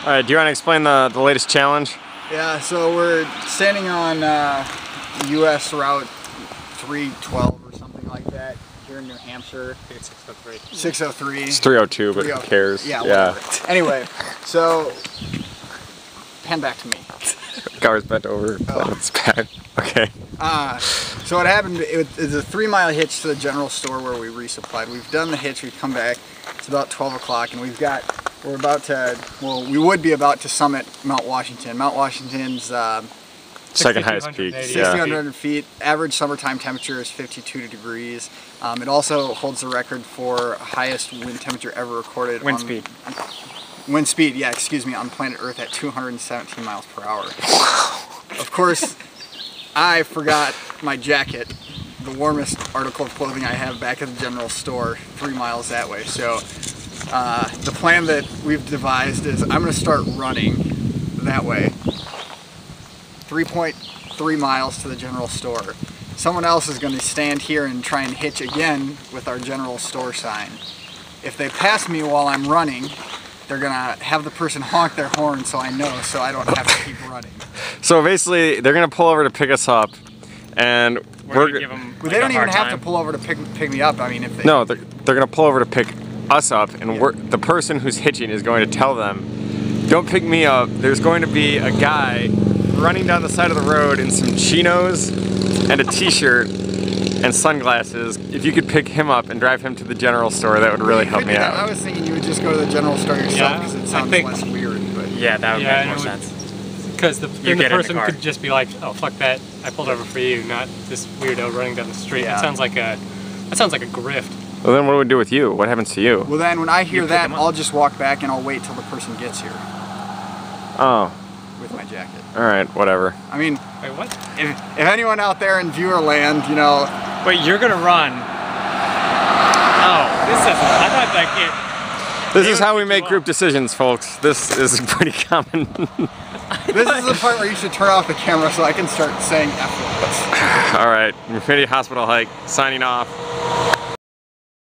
All right, do you want to explain the, the latest challenge? Yeah, so we're standing on uh, US Route 312 or something like that here in New Hampshire. I think it's 603. 603. It's 302, but who cares? Yeah, whatever. anyway, so pan back to me. Car's bent over. Oh. It's bad. Okay. Uh, so what happened, it was a three mile hitch to the general store where we resupplied. We've done the hitch, we've come back, it's about 12 o'clock and we've got, we're about to, well we would be about to summit Mount Washington. Mount Washington's uh, Second highest peak. 6,280. Yeah. feet. Average summertime temperature is 52 degrees. Um, it also holds the record for highest wind temperature ever recorded. Wind on- speed. Wind speed, yeah, excuse me, on planet Earth at 217 miles per hour. of course, I forgot my jacket, the warmest article of clothing I have back at the general store, three miles that way. So uh, the plan that we've devised is I'm going to start running that way. 3.3 miles to the general store. Someone else is going to stand here and try and hitch again with our general store sign. If they pass me while I'm running, they're going to have the person honk their horn so I know so I don't have to keep running. So basically, they're gonna pull over to pick us up, and We're, we're, gonna give them. But they don't even have to pull over to pick, pick me up. I mean, if they... no, they're, they're gonna pull over to pick us up, and we're the person who's hitching is going to tell them, "Don't pick me up. There's going to be a guy running down the side of the road in some chinos and a t-shirt and sunglasses. If you could pick him up and drive him to the general store, that would really help me out. that. I was thinking you would just go to the general store yourself Yeah, because it sounds think- less weird. But Yeah, that would Yeah, make more and it would- sense. Because the, then the get in the person could just be like, "Oh fuck that! I pulled over for you, not this weirdo running down the street." Yeah. That sounds like a that sounds like a grift. Well, then what do we do with you? What happens to you? well, then when I hear that. I'll just walk back and I'll wait till the person gets here Oh, with my jacket. all right, whatever. I mean, Wait, what? if, if anyone out there in viewer land, you know, Wait, you're gonna run. Oh, this doesn't. I thought like it. This is how we make group decisions, folks. This is pretty common. this is the part where you should turn off the camera so I can start saying F words. All right, Mufindi Hospital Hike signing off.